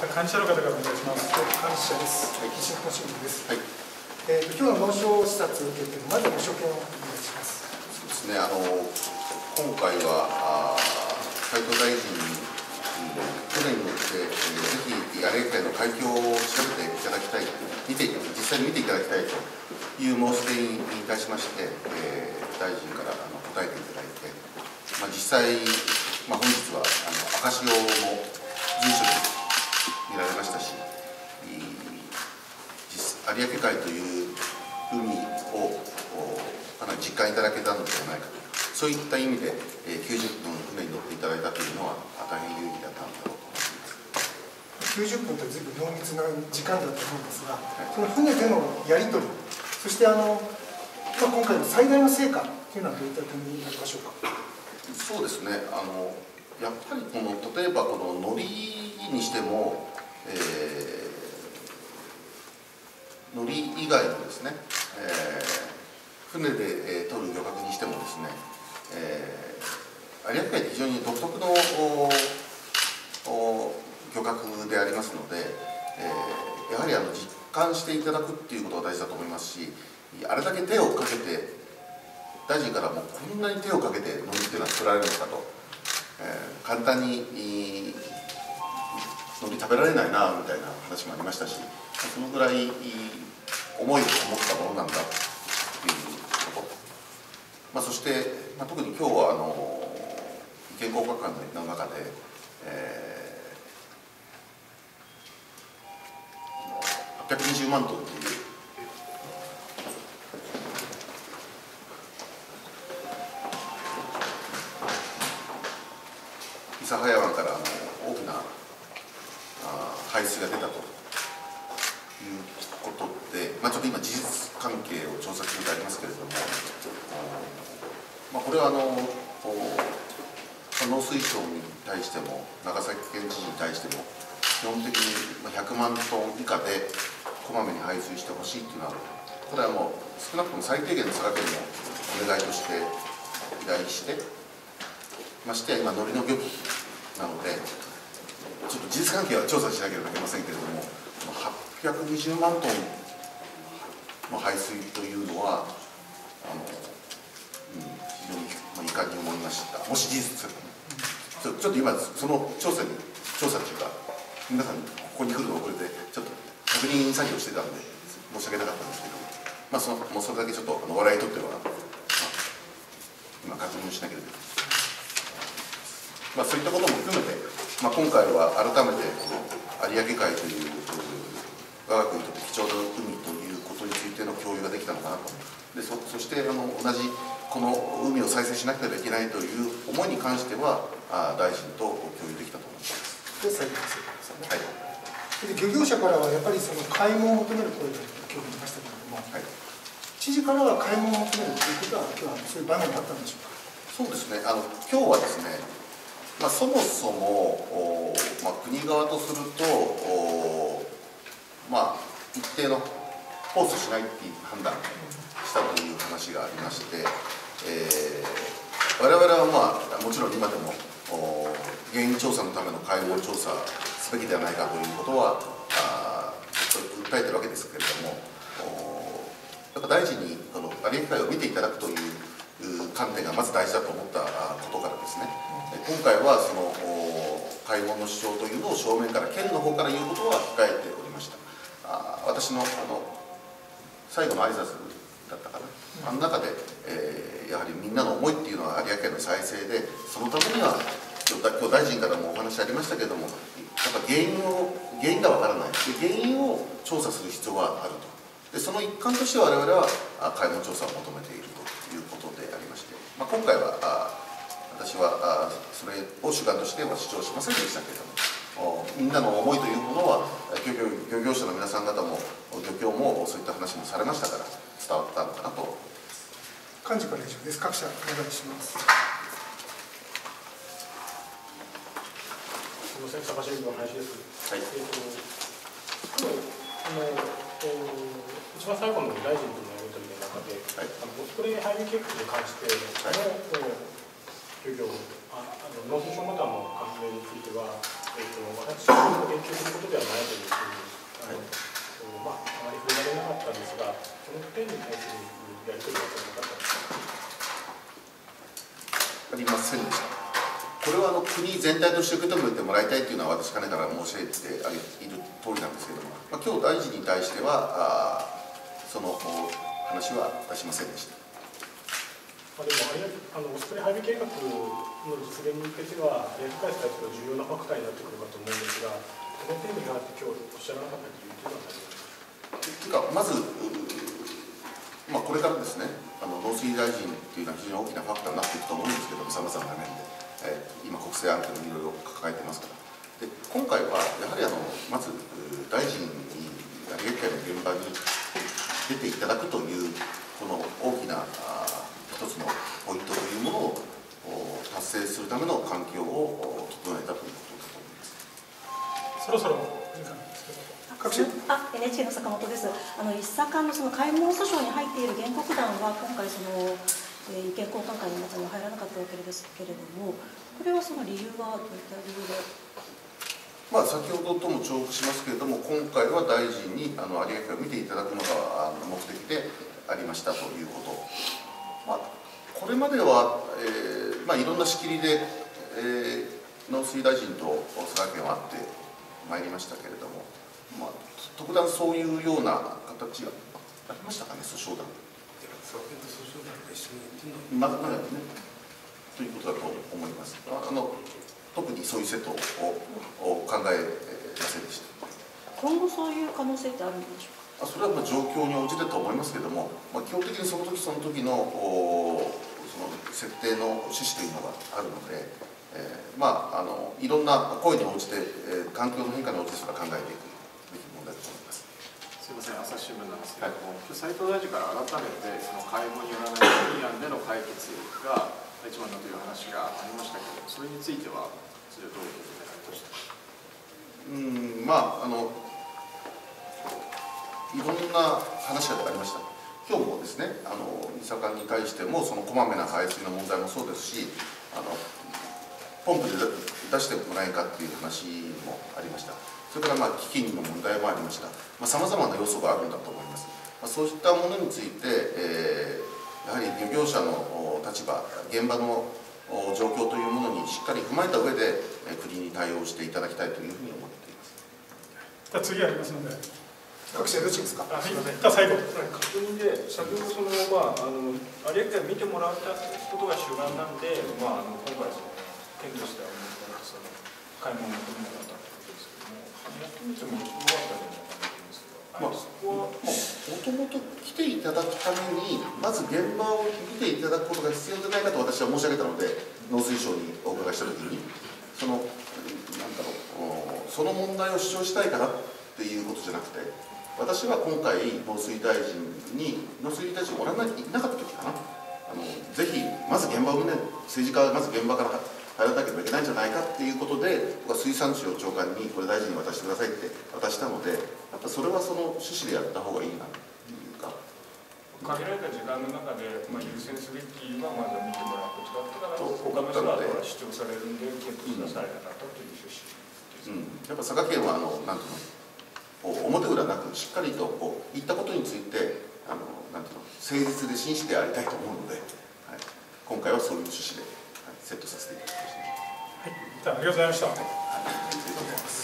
幹事社の方からお願いします。幹事社です。西野新聞です。はい、えっ、と今日の農商視察を受けてまずご所見をお願いします。そうですね、あの今回は斉藤大臣に去年によって、えーぜひ有明海の海峡を調べていただきたい、見て実際に見ていただきたいという申し出に対しまして、えー大臣からあの答えていただいて、まあ、実際、まあ、本日はあの赤潮も有明海という海をおかなり実感いただけたのではないかとそういった意味で、えー90分船に乗っていただいたというのはあ大変有意義だったんだろうと思います。90分とずいぶん濃密な時間だと思うんですが、その船でのやり取り、そしてあの、まあ、今回の最大の成果というのはどういった点になりましょうか？そうですねあのやっぱりこの例えばこの乗りにしても、えー、乗り以外のですね、えー船で、えー取る漁獲にしてもですね、えー有明海って非常に独特の漁獲でありますので、えーやはりあの実感していただくっていうことが大事だと思いますしあれだけ手をかけて大臣からもこんなに手をかけて乗りっていうのは作られるのかと、えー簡単にいい海苔食べられないなみたいな話もありましたしそのぐらいいい思いを持ったものなんだということ、まあ、そして、まあ、特に今日はあの意見交換会の中で、えー820万トンという諫早湾からあの大きなあー排水が出たとで、まあ、ちょっと今事実関係を調査中でありますけれども、まあ、これはあの農水省に対しても長崎県知事に対しても基本的に100万トン以下でこまめに排水してほしいっていうのはこれはもう少なくとも最低限の佐賀県のお願いとして依頼してまして今のりの漁期なのでちょっと事実関係は調査しなければいけませんけれども820万トンの排水というのはあの、うん、非常に、まあ、遺憾に思いました。もし事実ちょちょっと今その調査に調査というか皆さんここに来るの遅れてちょっと確認作業してたので申し訳なかったんですけどまあそのもうそれだけちょっとあの笑いとっては、まあ、今確認しなければ。いけないまあ、そういったことも含めて、まあ、今回は改めて有明海という我が国でそそしてあの同じこの海を再生しなければいけないという思いに関してはあ大臣と共有できたと思います。で、最後です。はいで漁業者からはやっぱりその開門を求める声が今日見ましたけれども、はい知事からは開門を求めるということは、今日はそういう場面があったんでしょうか？そうですねあの今日はですね、まあ、そもそも、おまあ、国側とすると、おまあ、一定の放送しないっていう判断したという話がありまして、えー我々は、まあ、もちろん今でも原因調査のための解剖調査すべきではないかということはあーずっと訴えてるわけですけれどもやっぱ大臣にこの有明海を見ていただくという観点がまず大事だと思ったことからですね。今回はそのお開門の主張というのを正面から県の方から言うことは控えておりました。あ私のあの最後の挨拶だったかな、あの中で、えーやはりみんなの思いっていうのは有明の再生でそのためには今日大臣からもお話ありましたけれどもやっぱ原因を原因がわからない。で原因を調査する必要があると。でその一環として我々はあ開門調査を求めているということでありまして、まあ、今回はあ私はあそれを主眼としては主張しませんでしたけれどもみんなの思いというものは漁業者の皆さん方も漁協もそういった話もされましたから伝わったのかなと幹事から以上です。各社お願いします。すみません、坂下の林です。はいえっ、と、今日、あの、えー一番最後の大臣とのやり取りの中で、はいあの、スプレー排水計画に関しての、はい漁業、あ、あの、農水省またの関連については、えっ、と、私の研究することり触れられなかったんですが、その点に対するやり取りはなかったですかありませんでした。これはあの国全体として受け止めてもらいたいというのは私かねから申し上げてあげている通りなんですけれども、まあ、今日大臣に対してはあその話は出しませんでした。まあ、でもあれ、あのオスプレイ配備計画の実現に向けては、早く返す対策が重要なファクターになってくるかと思うんですが、この点に関って今日おっしゃらなかった理由というのは何ですか？というかまず、まあ、これからですねあの農水大臣っていうのは非常に大きなファクターになっていくと思うんですけどさまざまな面で、えー、今国政案件もいろいろ抱えてますからで今回はやはりあのまず大臣に有明海の現場に出ていただくというこの大きなあ一つのポイントというものを達成するための環境を整えたということだと思います。そろそろあ NHK の坂本です。あの一坂のその開門訴訟に入っている原告団は今回その、えー意見交換会の中には入らなかったわけですけれどもこれはその理由はどういった理由で？まあ、先ほどとも重複しますけれども、今回は大臣にあの有明海を見ていただくのがあの目的でありましたということ、まあ、これまでは、えーまあ、いろんな仕切りで、えー農水大臣と佐賀県は会ってまいりましたけれども、まあ、特段そういうような形がありましたかね、訴訟団。まだまだね、ということだと思います。ああの特にそういうセットをを考えませんでした。今後そういう可能性ってあるんでしょうか？あそれはまあ状況に応じてと思いますけれども、まあ、基本的にその時その時のおその設定の趣旨というのがあるので、えーまあ、あのいろんな声に応じて、えー環境の変化に応じてそれは考えていくべき問題だと思います。すみません、朝日新聞なんですけれども、今日斉藤大臣から改めて、その会合によらない議案での解決が一番だという話がありましたけれども、それについては、それはどういうことでありましたか？うんまああのいろんな話がありました。今日もですねあの三坂に対してもそのこまめな排水の問題もそうですしあのポンプで出してもらえんかっていう話もありましたそれからまあ基金の問題もありました。さまざ、まな要素があるんだと思います、まあ、そういったものについて、えーやはり漁業者のお立場現場のお状況というものにしっかり踏まえた上でえー国に対応していただきたいというふうに思っています。じゃあ次ありますので。各社よろしいですか？あすみません。じゃあ最後。確認で、先ほどその、まあ、あの有明海を見てもらったことが主眼なんで、まあ、あの今回その、県としては、その買い物を求めなかったということですけども、やってもよかったんじゃないかなと思うんです、もともと来ていただくためにまず現場を見ていただくことが必要じゃないかと私は申し上げたので農水省にお伺いした時にそのなんだろうその問題を主張したいからっていうことじゃなくて私は今回農水大臣に農水大臣おらないいなかった時かな。あのぜひまず現場をね政治家はまず現場から入らなければいけないんじゃないかっていうことで僕は水産庁長官にこれ大臣に渡してくださいって渡したのでやっぱそれはその趣旨でやった方がいいなっていうか限られた時間の中で、まあ、優先すべきはまずは見てもらうことだったから、と他の人は主張されるんで、検討されなかったという趣旨です。うん、やっぱ佐賀県はあのなんていうの表裏なくしっかりとこう言ったことについてあのなんていうの誠実で真摯でありたいと思うので、はい、今回はそういう趣旨で、はい、セットさせていただきました。じゃあありがとうございました。